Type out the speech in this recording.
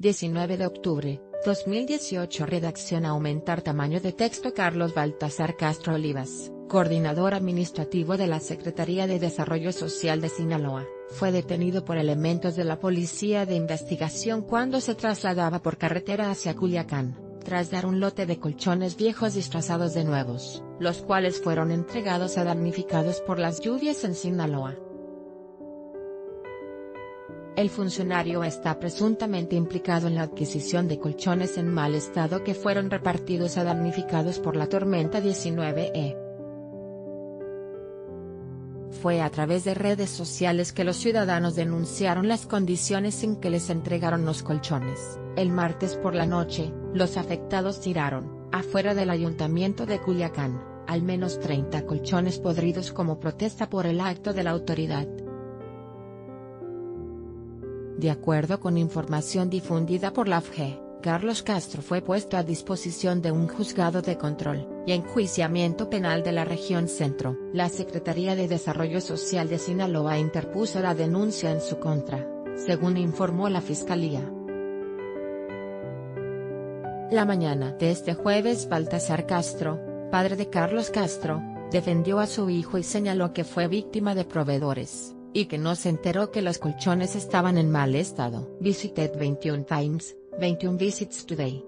19 de octubre, 2018 Redacción Aumentar tamaño de texto Carlos Baltasar Castro Olivas, coordinador administrativo de la Secretaría de Desarrollo Social de Sinaloa, fue detenido por elementos de la Policía de Investigación cuando se trasladaba por carretera hacia Culiacán, tras dar un lote de colchones viejos disfrazados de nuevos, los cuales fueron entregados a damnificados por las lluvias en Sinaloa. El funcionario está presuntamente implicado en la adquisición de colchones en mal estado que fueron repartidos a damnificados por la tormenta 19E. Fue a través de redes sociales que los ciudadanos denunciaron las condiciones en que les entregaron los colchones. El martes por la noche, los afectados tiraron, afuera del ayuntamiento de Culiacán, al menos 30 colchones podridos como protesta por el acto de la autoridad. De acuerdo con información difundida por la FGE, Carlos Castro fue puesto a disposición de un juzgado de control y enjuiciamiento penal de la región centro. La Secretaría de Desarrollo Social de Sinaloa interpuso la denuncia en su contra, según informó la Fiscalía. La mañana de este jueves Baltasar Castro, padre de Carlos Castro, defendió a su hijo y señaló que fue víctima de proveedores y que no se enteró que los colchones estaban en mal estado. Visited 21 Times, 21 Visits Today.